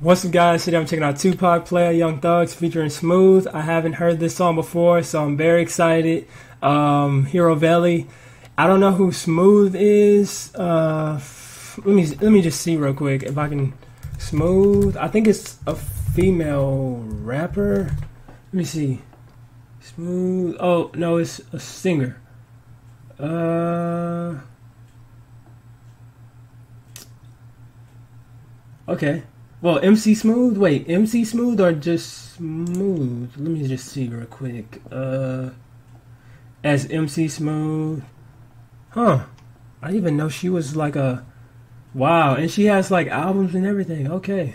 What's up, guys? Today I'm checking out Tupac Playa Young Thugs featuring Smooth. I haven't heard this song before, so I'm very excited. Um, Hero Valley. I don't know who Smooth is. Uh, let me let me just see real quick if I can. Smooth. I think it's a female rapper. Let me see. Smooth. Oh no, it's a singer. Uh. Okay. Well, MC Smooth. Wait, MC Smooth or just Smooth? Let me just see real quick. Uh, as MC Smooth. Huh. I didn't even know she was like a. Wow, and she has like albums and everything. Okay.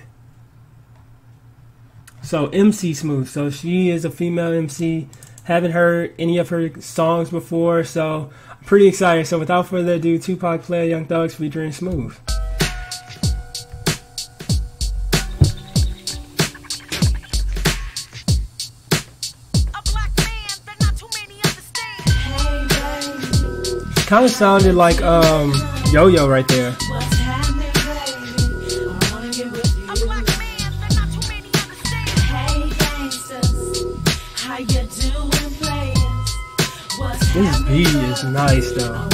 So MC Smooth. So she is a female MC. Haven't heard any of her songs before, so I'm pretty excited. So without further ado, Tupac Playa Young Thugs featuring Smooth. Kind of sounded like um Yo Yo right there. This beat is nice though.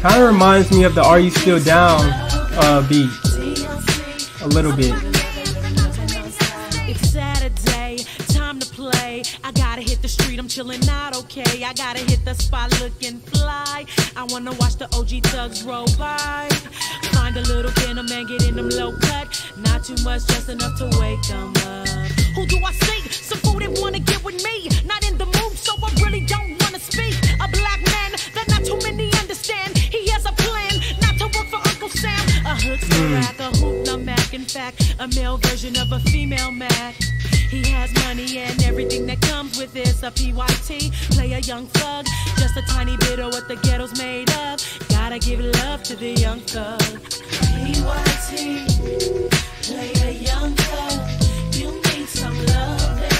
Kind of reminds me of the Are You Still Down uh, beat a little bit. Chilling not okay. I gotta hit the spot looking fly. I wanna watch the OG thugs roll by. Find a little denim and get in them low cut. Not too much, just enough to wake them up. Who do I see? Some fool that wanna get with me. Not in the mood, so I really don't wanna speak. A black man that not too many understand. He has a plan not to work for Uncle Sam. A hoodster rack, a hoop Mac, in fact, a male version of a female Mac. He has money and everything that comes with this. A PYT, play a young thug. Just a tiny bit of what the ghetto's made of. Gotta give love to the young thug. PYT, play a young thug. You need some love there.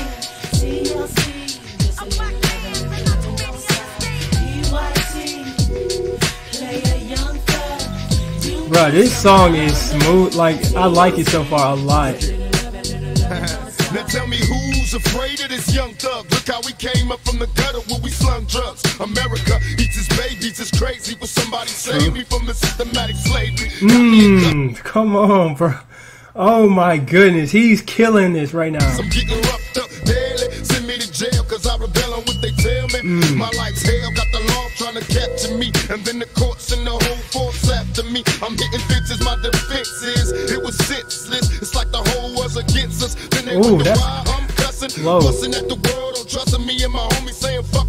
TLC, just A a black man, but not too many understand. PYT, play a young thug. You Bro, this song is smooth. Like I like it so far a lot. Now tell me who's afraid of this young thug? How we came up from the gutter where we slung drugs. America eats his babies, it's crazy. Will somebody save me from the systematic slavery? Mmm, come on, bro. Oh my goodness, he's killing this right now. I'm getting roughed up daily. Send me to jail cause I rebel on what they tell me. Hmm. My life's hell, got the law trying to capture me. And then the courts and the whole force after me. I'm hitting fences, my defense is. It was senseless. It's like the whole was against us. Then they Ooh, that's why I'm cussing. low. Busting at the world, don't trusting me and my homies saying fuck.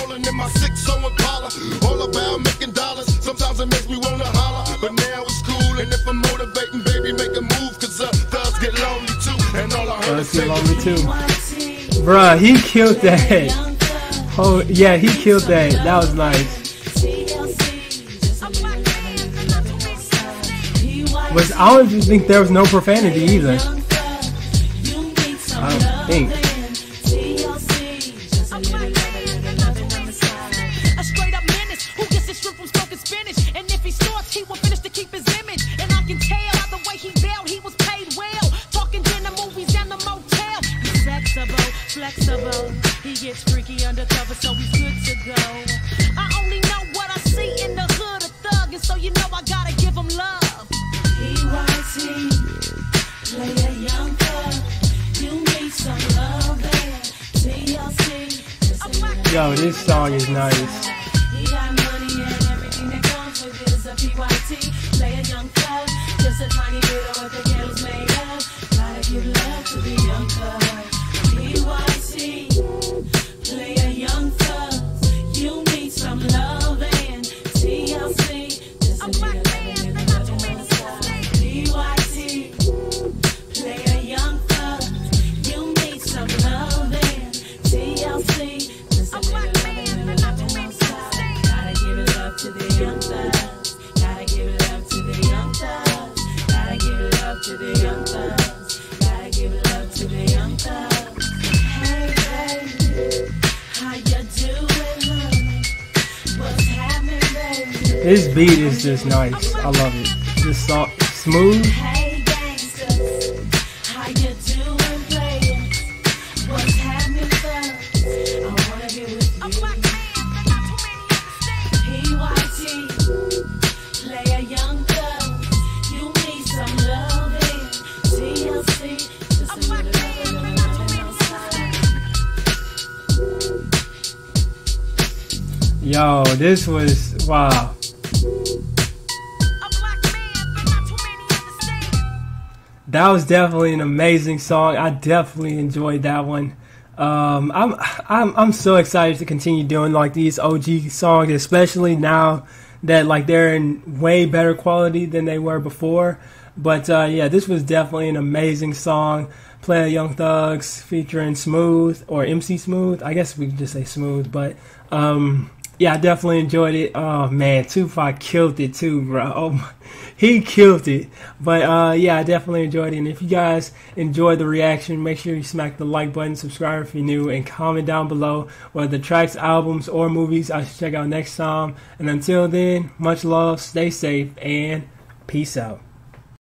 Rolling in my six so Impala. All about making dollars. Sometimes it makes me wanna holler. But now it's cool. And if I'm motivating, baby, make a move. Cause uh, thugs get lonely too. And all I heard is get lonely too. Bruh, he killed that. Oh yeah, he killed that. That was nice. TLC, just A a black man, but not too many understand. PYT, Was I don't even think there was no profanity either. Some I don't love think. then. TLC, just a A little black love man, and but not nothing too on many the side. understand. A straight up menace who gets his shrimp from smoking spinach. And if he starts, he will finish to keep his image. And I can tell by the way he bailed, he was paid well. Talking dinner movies and the motel. He's flexible, flexible. He gets freaky undercover, so he's good to go. I only know what I see in the hood of thug, and so you know I gotta give him love. Yo, this song is nice. This beat is just nice. I love it. This song, smooth. Hey gangsters, how you That was definitely an amazing song. I definitely enjoyed that one. Um, I'm I'm I'm so excited to continue doing like these OG songs, especially now that like they're in way better quality than they were before. But uh, yeah, this was definitely an amazing song. Playa Young Thugs featuring Smooth or MC Smooth. I guess we could just say Smooth, but um, yeah, I definitely enjoyed it. Oh man, Tupac killed it too, bro. Oh, my, he killed it. But uh, yeah, I definitely enjoyed it. And if you guys enjoyed the reaction, make sure you smack the like button, subscribe if you're new, and comment down below what the tracks, albums, or movies I should check out next time. And until then, much love, stay safe, and peace out.